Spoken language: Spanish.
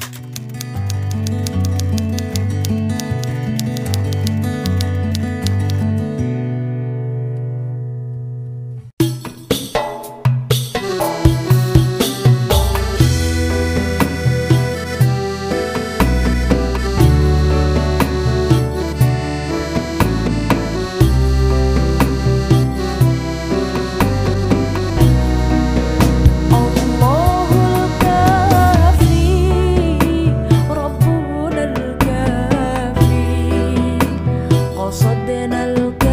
Bye. Dios ordena lo que